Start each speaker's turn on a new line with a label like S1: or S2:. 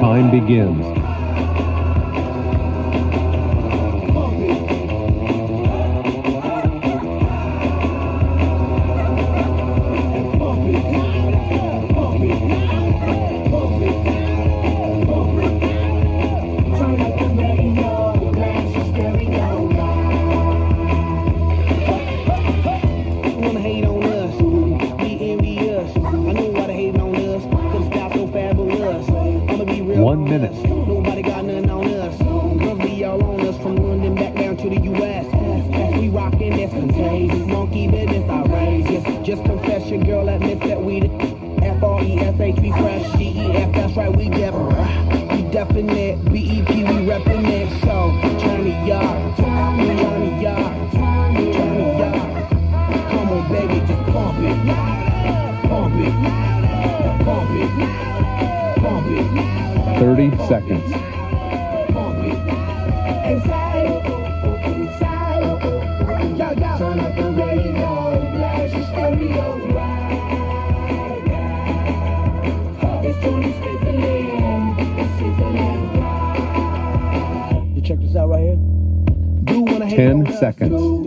S1: time begins. One minute.
S2: Nobody got nothing on us. All on us from London back down to the US. We rockin', contagious. Monkey business outrageous. Just confess your girl admits that we the F-R-E-S-H, we fresh. That's right, we def. We definite. B-E-P, we reppin' it. So, turn the yard. Turn the yard. Turn. Come on, baby, just pump it. Pump it. Pump it. Pump it.
S1: 30 seconds.
S2: Pump it. Inside. Yo, yo. Turn up the radio. Blast your stereo. Right, right. It's Tony sizzling. It's You check this out right here. Wanna hate
S1: 10
S2: on
S1: seconds.